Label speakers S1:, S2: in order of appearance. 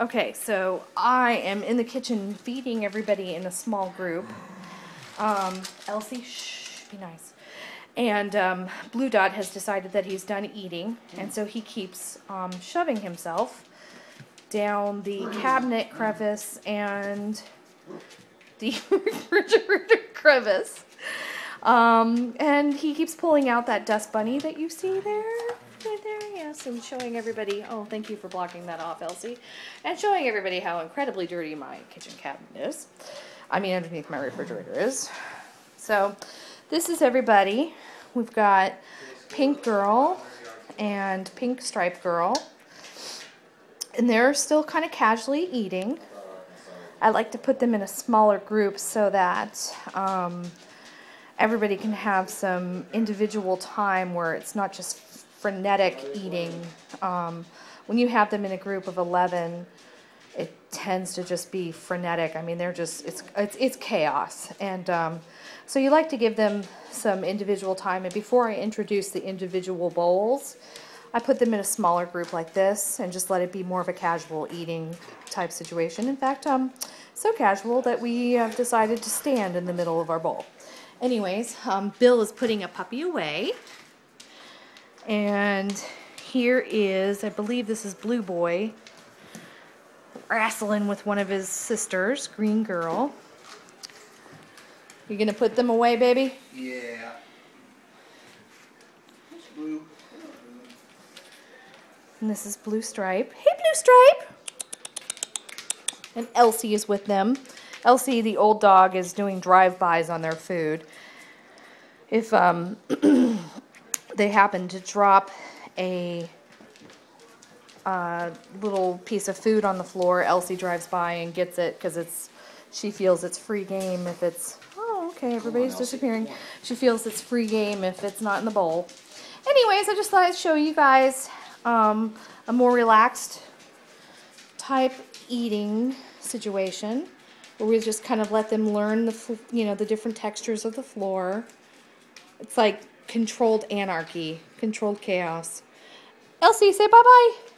S1: Okay, so I am in the kitchen feeding everybody in a small group. Um, Elsie, shh, be nice. And um, Blue Dot has decided that he's done eating, and so he keeps um, shoving himself down the cabinet crevice and the refrigerator crevice. Um, and he keeps pulling out that dust bunny that you see there. Right there, yes, and showing everybody, oh, thank you for blocking that off, Elsie. And showing everybody how incredibly dirty my kitchen cabinet is. I mean, underneath my refrigerator is. So, this is everybody. We've got Pink Girl and Pink Stripe Girl. And they're still kind of casually eating. I like to put them in a smaller group so that um, everybody can have some individual time where it's not just frenetic eating. Um, when you have them in a group of 11, it tends to just be frenetic. I mean, they're just, it's, it's, it's chaos. And um, so you like to give them some individual time. And before I introduce the individual bowls, I put them in a smaller group like this and just let it be more of a casual eating type situation. In fact, um, so casual that we have decided to stand in the middle of our bowl. Anyways, um, Bill is putting a puppy away. And here is, I believe this is Blue Boy, wrestling with one of his sisters, Green Girl. You gonna put them away, baby?
S2: Yeah.
S1: And this is Blue Stripe. Hey, Blue Stripe! And Elsie is with them. Elsie, the old dog, is doing drive-bys on their food. If um, they happen to drop a uh, little piece of food on the floor, Elsie drives by and gets it because it's she feels it's free game if it's oh okay everybody's disappearing. She feels it's free game if it's not in the bowl. Anyways, I just thought I'd show you guys um, a more relaxed type eating situation where we just kind of let them learn the you know the different textures of the floor. It's like controlled anarchy, controlled chaos. Elsie, say bye bye.